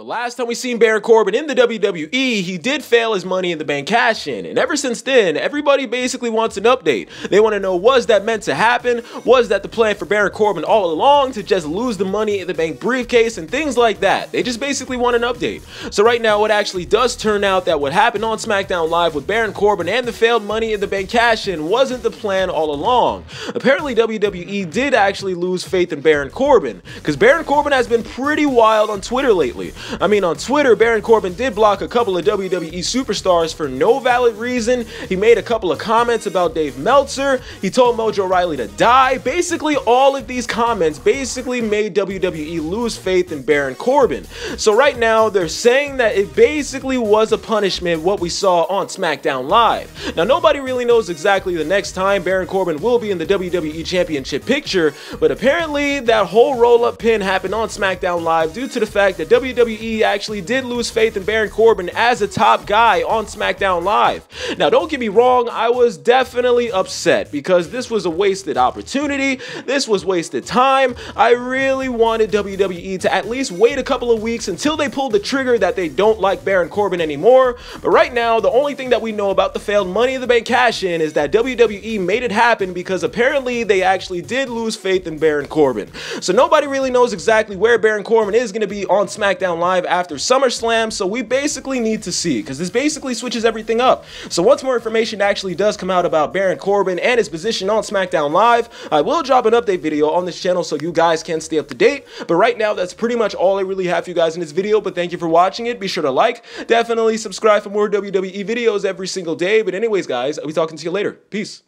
The last time we seen Baron Corbin in the WWE, he did fail his Money in the Bank cash in, and ever since then, everybody basically wants an update. They want to know was that meant to happen? Was that the plan for Baron Corbin all along to just lose the Money in the Bank briefcase and things like that? They just basically want an update. So right now, it actually does turn out that what happened on SmackDown Live with Baron Corbin and the failed Money in the Bank cash in wasn't the plan all along. Apparently, WWE did actually lose faith in Baron Corbin, because Baron Corbin has been pretty wild on Twitter lately. I mean, on Twitter, Baron Corbin did block a couple of WWE superstars for no valid reason. He made a couple of comments about Dave Meltzer. He told Mojo Rawley to die. Basically, all of these comments basically made WWE lose faith in Baron Corbin. So right now, they're saying that it basically was a punishment what we saw on SmackDown Live. Now, nobody really knows exactly the next time Baron Corbin will be in the WWE Championship picture, but apparently that whole roll-up pin happened on SmackDown Live due to the fact that WWE actually did lose faith in Baron Corbin as a top guy on SmackDown Live. Now, don't get me wrong, I was definitely upset because this was a wasted opportunity. This was wasted time. I really wanted WWE to at least wait a couple of weeks until they pulled the trigger that they don't like Baron Corbin anymore. But right now, the only thing that we know about the failed Money in the Bank cash in is that WWE made it happen because apparently they actually did lose faith in Baron Corbin. So nobody really knows exactly where Baron Corbin is going to be on SmackDown Live after SummerSlam, so we basically need to see because this basically switches everything up. So once more information actually does come out about Baron Corbin and his position on SmackDown Live, I will drop an update video on this channel so you guys can stay up to date. But right now, that's pretty much all I really have for you guys in this video, but thank you for watching it. Be sure to like, definitely subscribe for more WWE videos every single day. But anyways, guys, I'll be talking to you later. Peace.